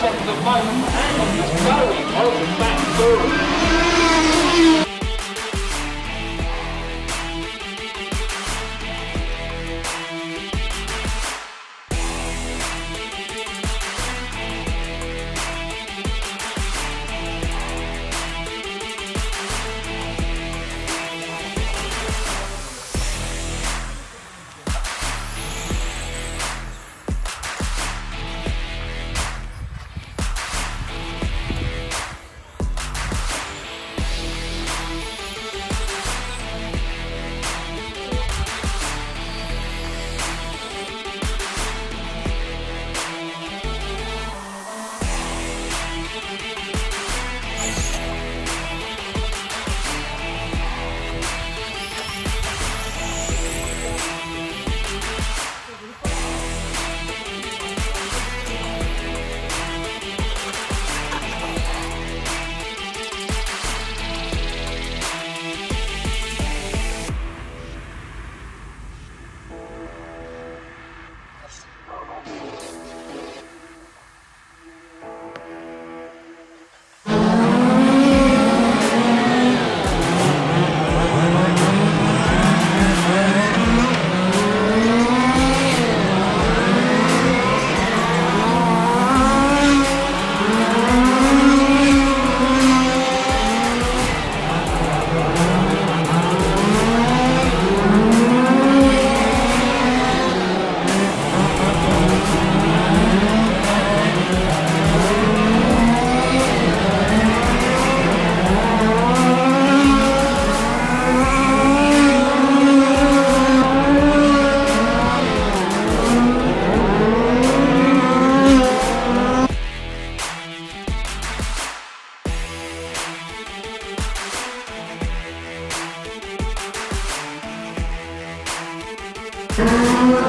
Check the button and he's going open back door. Thank